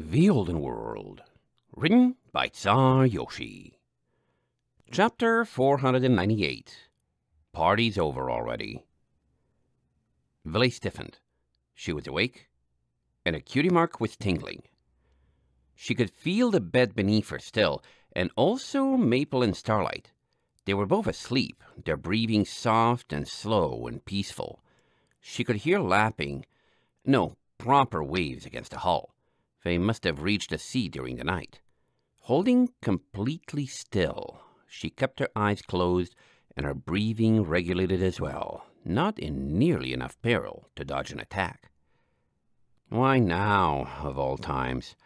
The Olden World. Written by Czar Yoshi. Chapter 498. Party's over already. Villy stiffened. She was awake, and her cutie mark was tingling. She could feel the bed beneath her still, and also Maple and Starlight. They were both asleep, their breathing soft and slow and peaceful. She could hear lapping, no, proper waves against the hull. They must have reached the sea during the night. Holding completely still, she kept her eyes closed and her breathing regulated as well, not in nearly enough peril to dodge an attack. Why now, of all times,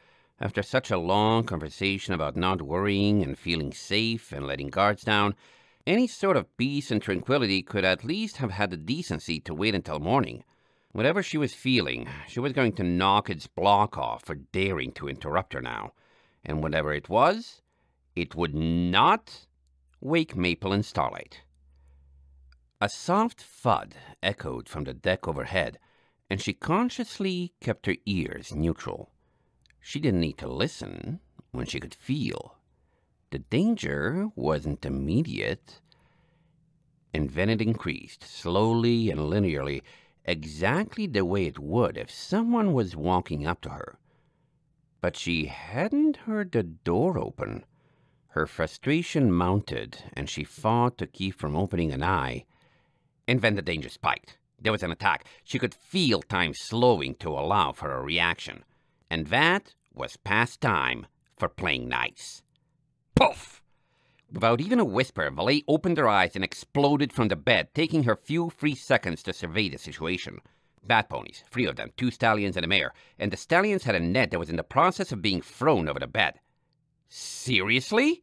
after such a long conversation about not worrying and feeling safe and letting guards down, any sort of peace and tranquility could at least have had the decency to wait until morning. Whatever she was feeling, she was going to knock its block off for daring to interrupt her now. And whatever it was, it would not wake Maple and Starlight. A soft thud echoed from the deck overhead, and she consciously kept her ears neutral. She didn't need to listen when she could feel. The danger wasn't immediate. And then it increased, slowly and linearly, exactly the way it would if someone was walking up to her. But she hadn't heard the door open. Her frustration mounted, and she fought to keep from opening an eye. And then the danger spiked. There was an attack. She could feel time slowing to allow for a reaction. And that was past time for playing nice. Poof! Without even a whisper, Valet opened her eyes and exploded from the bed, taking her few free seconds to survey the situation. Bat ponies, three of them, two stallions and a mare, and the stallions had a net that was in the process of being thrown over the bed. Seriously?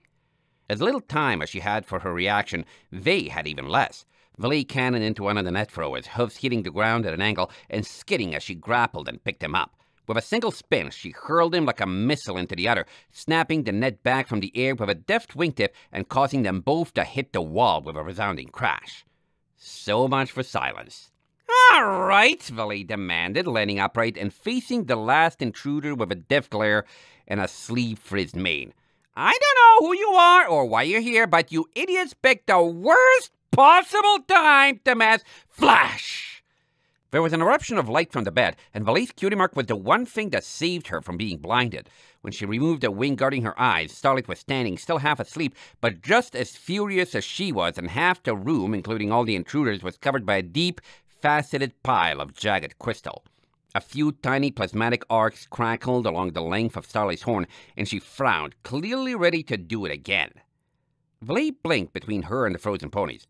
As little time as she had for her reaction, they had even less. Valet cannoned into one of the net throwers, hoofs hitting the ground at an angle and skidding as she grappled and picked him up. With a single spin, she hurled him like a missile into the other, snapping the net back from the air with a deft wingtip and causing them both to hit the wall with a resounding crash. So much for silence. All right, Valet demanded, landing upright and facing the last intruder with a deft glare and a sleeve frizzed mane. I don't know who you are or why you're here, but you idiots picked the worst possible time to mass flash! There was an eruption of light from the bed, and Valet's cutie mark was the one thing that saved her from being blinded. When she removed the wing guarding her eyes, Starlight was standing, still half asleep, but just as furious as she was, and half the room, including all the intruders, was covered by a deep, faceted pile of jagged crystal. A few tiny plasmatic arcs crackled along the length of Starlight's horn, and she frowned, clearly ready to do it again. Valet blinked between her and the frozen ponies.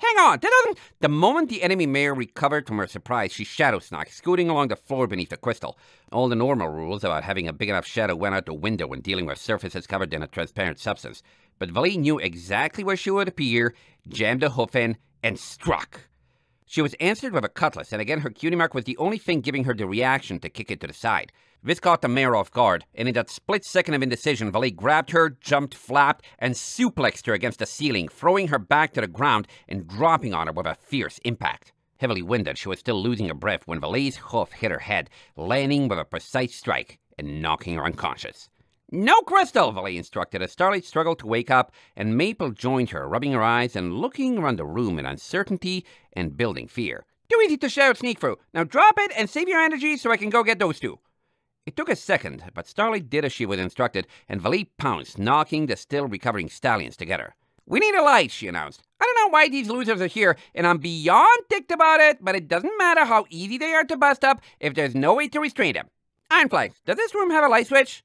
Hang on, that doesn't. The moment the enemy mayor recovered from her surprise, she shadow snuck, scooting along the floor beneath the crystal. All the normal rules about having a big enough shadow went out the window when dealing with surfaces covered in a transparent substance. But Valet knew exactly where she would appear, jammed a hoof in, and struck. She was answered with a cutlass, and again her cutie mark was the only thing giving her the reaction to kick it to the side. This caught the mare off guard, and in that split second of indecision, Valet grabbed her, jumped, flapped, and suplexed her against the ceiling, throwing her back to the ground and dropping on her with a fierce impact. Heavily winded, she was still losing her breath when Valet's hoof hit her head, landing with a precise strike and knocking her unconscious. No crystal, Valet instructed as Starlight struggled to wake up, and Maple joined her, rubbing her eyes and looking around the room in uncertainty and building fear. Too easy to shadow sneak through. Now drop it and save your energy so I can go get those two. It took a second, but Starlight did as she was instructed, and Valet pounced, knocking the still recovering stallions together. We need a light, she announced. I don't know why these losers are here, and I'm beyond ticked about it, but it doesn't matter how easy they are to bust up if there's no way to restrain them. Ironfly, does this room have a light switch?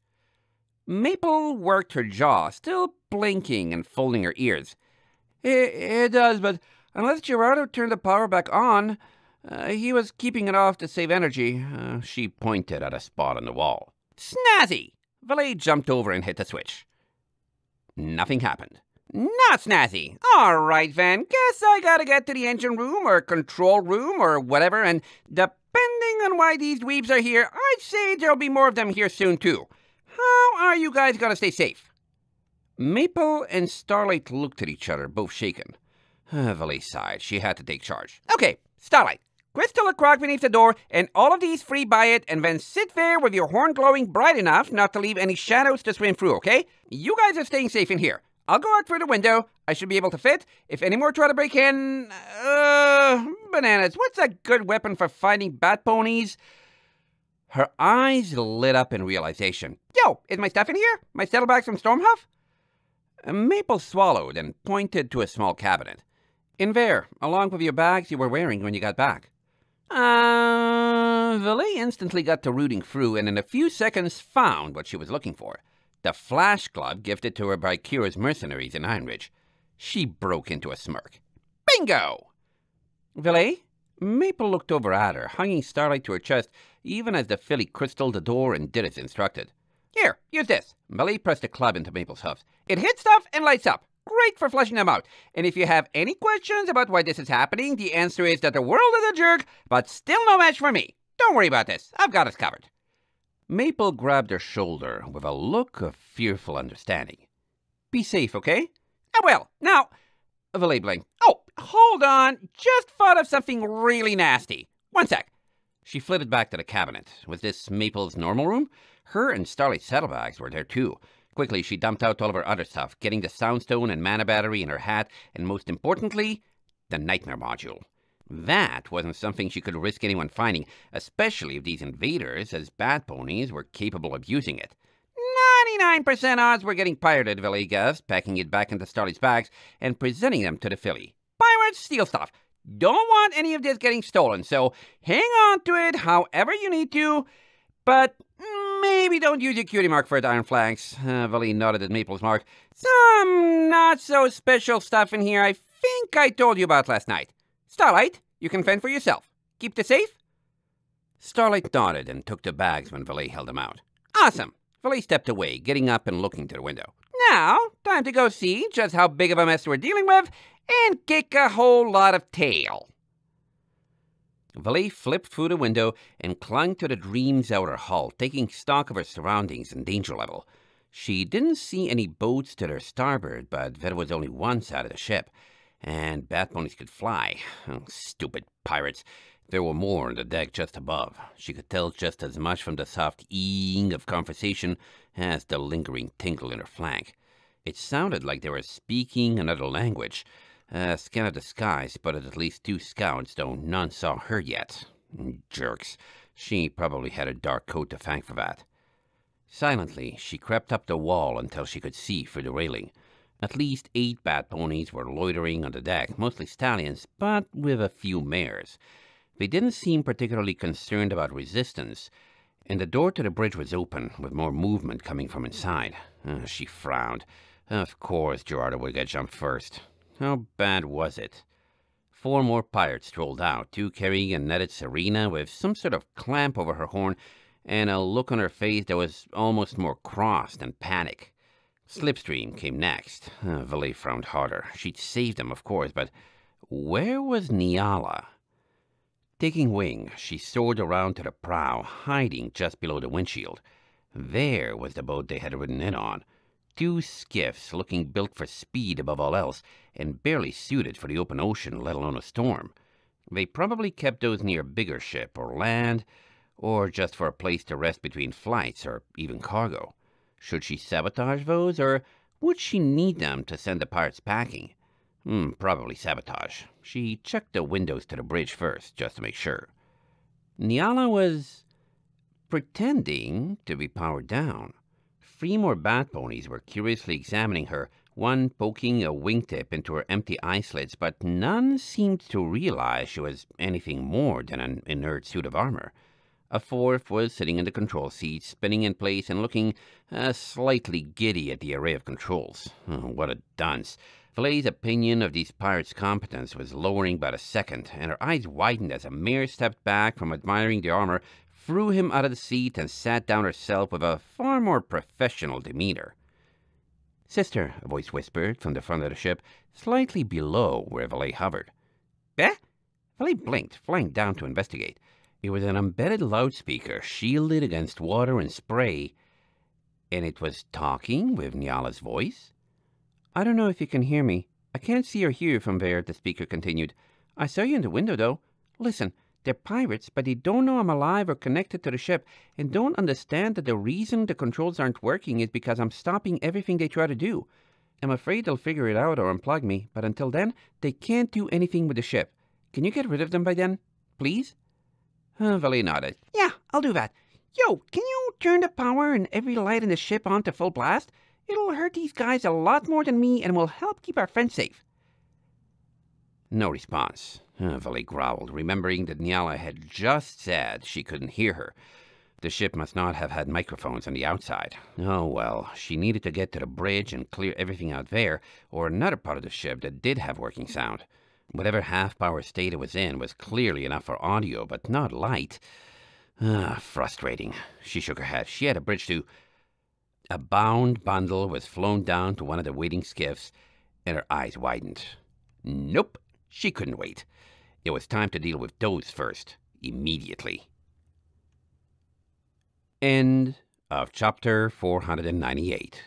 Maple worked her jaw, still blinking and folding her ears. It, it does, but unless Gerardo turned the power back on, uh, he was keeping it off to save energy. Uh, she pointed at a spot on the wall. Snazzy! Valet jumped over and hit the switch. Nothing happened. Not snazzy. All right, Van, Guess I gotta get to the engine room or control room or whatever, and depending on why these dweebs are here, I'd say there'll be more of them here soon, too. How are you guys going to stay safe? Maple and Starlight looked at each other, both shaken. Valet sighed. She had to take charge. Okay, Starlight, Crystal a crock beneath the door, and all of these free by it, and then sit there with your horn glowing bright enough not to leave any shadows to swim through, okay? You guys are staying safe in here. I'll go out through the window. I should be able to fit. If any more try to break in, uh, bananas. What's a good weapon for fighting bat ponies? Her eyes lit up in realization. Yo, is my stuff in here? My saddlebags from Stormhuff? Maple swallowed and pointed to a small cabinet. In there, along with your bags you were wearing when you got back. Uh, Valet instantly got to rooting through and in a few seconds found what she was looking for the flash glove gifted to her by Kira's mercenaries in Ironridge. She broke into a smirk. Bingo! Valet? Maple looked over at her, hanging Starlight to her chest, even as the filly crystalled the door and did as instructed. Here, use this. Valet pressed a club into Maple's hoofs. It hits stuff and lights up. Great for flushing them out. And if you have any questions about why this is happening, the answer is that the world is a jerk, but still no match for me. Don't worry about this. I've got us covered. Maple grabbed her shoulder with a look of fearful understanding. Be safe, okay? I will. Now, Valet blinked. Oh, hold on. Just thought of something really nasty. One sec. She flitted back to the cabinet. Was this Maple's normal room? Her and Starlight's saddlebags were there too. Quickly, she dumped out all of her other stuff, getting the soundstone and mana battery in her hat, and most importantly, the nightmare module. That wasn't something she could risk anyone finding, especially if these invaders, as bat ponies, were capable of using it. 99% odds we're getting pirated, Villy guessed, packing it back into Starly's bags and presenting them to the filly. Steal stuff. Don't want any of this getting stolen, so hang on to it however you need to, but maybe don't use your cutie mark for it, Iron Flanks. Uh, Villy nodded at Maple's mark. Some not so special stuff in here I think I told you about last night. Starlight, you can fend for yourself. Keep this safe? Starlight nodded and took the bags when Valet held them out. Awesome. Valet stepped away, getting up and looking to the window. Now, time to go see just how big of a mess we're dealing with and kick a whole lot of tail. Valet flipped through the window and clung to the Dream's outer hull, taking stock of her surroundings and danger level. She didn't see any boats to their starboard, but there was only one side of the ship and bat ponies could fly. Oh, stupid pirates. There were more on the deck just above. She could tell just as much from the soft eeing of conversation as the lingering tingle in her flank. It sounded like they were speaking another language. A scan of disguise, but at least two scouts, though none saw her yet. Jerks. She probably had a dark coat to thank for that. Silently, she crept up the wall until she could see through the railing. At least eight bat ponies were loitering on the deck, mostly stallions, but with a few mares. They didn't seem particularly concerned about resistance, and the door to the bridge was open, with more movement coming from inside. Uh, she frowned. Of course Gerardo would get jumped first. How bad was it? Four more pirates strolled out, two carrying a netted Serena with some sort of clamp over her horn and a look on her face that was almost more cross than panic. Slipstream came next. Uh, Valet frowned harder. She'd saved him, of course, but where was Nyala? Taking wing, she soared around to the prow, hiding just below the windshield. There was the boat they had ridden in on. Two skiffs, looking built for speed above all else, and barely suited for the open ocean, let alone a storm. They probably kept those near bigger ship or land, or just for a place to rest between flights, or even cargo. Should she sabotage those, or would she need them to send the pirates packing? Hmm, probably sabotage. She checked the windows to the bridge first, just to make sure. Nyala was pretending to be powered down. Three more bat ponies were curiously examining her, one poking a wingtip into her empty eye slits, but none seemed to realize she was anything more than an inert suit of armor. A fourth was sitting in the control seat, spinning in place and looking uh, slightly giddy at the array of controls. Oh, what a dunce. Valet's opinion of these pirates' competence was lowering by the second, and her eyes widened as a mare stepped back from admiring the armor, threw him out of the seat, and sat down herself with a far more professional demeanor. Sister, a voice whispered from the front of the ship, slightly below where Valet hovered. Eh? Valet blinked, flying down to investigate. It was an embedded loudspeaker shielded against water and spray, and it was talking with Nyala's voice. I don't know if you can hear me. I can't see or hear from there, the speaker continued. I saw you in the window, though. Listen, They're pirates, but they don't know I'm alive or connected to the ship, and don't understand that the reason the controls aren't working is because I'm stopping everything they try to do. I'm afraid they'll figure it out or unplug me, but until then, they can't do anything with the ship. Can you get rid of them by then? Please? Uh, Valet nodded. Yeah, I'll do that. Yo, can you turn the power and every light in the ship on to full blast? It'll hurt these guys a lot more than me and will help keep our friends safe. No response. Valet growled, remembering that Nyala had just said she couldn't hear her. The ship must not have had microphones on the outside. Oh well, she needed to get to the bridge and clear everything out there, or another part of the ship that did have working sound. Whatever half power state it was in was clearly enough for audio, but not light. Ah, frustrating. She shook her head. She had a bridge to. A bound bundle was flown down to one of the waiting skiffs, and her eyes widened. Nope, she couldn't wait. It was time to deal with those first, immediately. End of chapter 498.